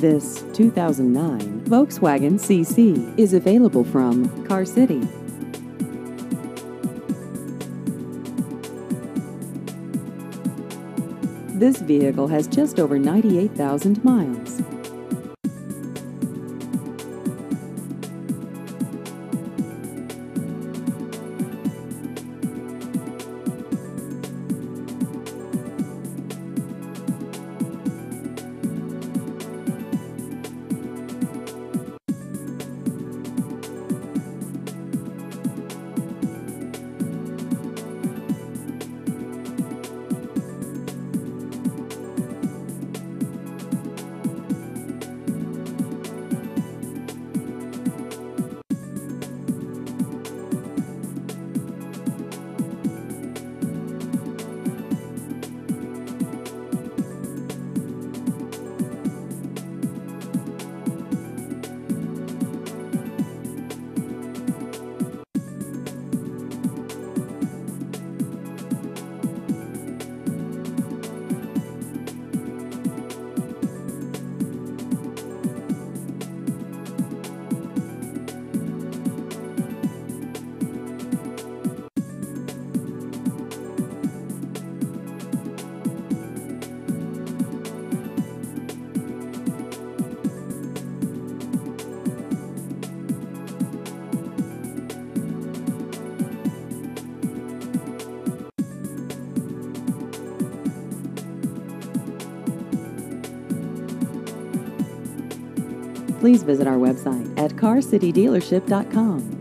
This 2009 Volkswagen CC is available from Car City. This vehicle has just over 98,000 miles. Please visit our website at carcitydealership.com.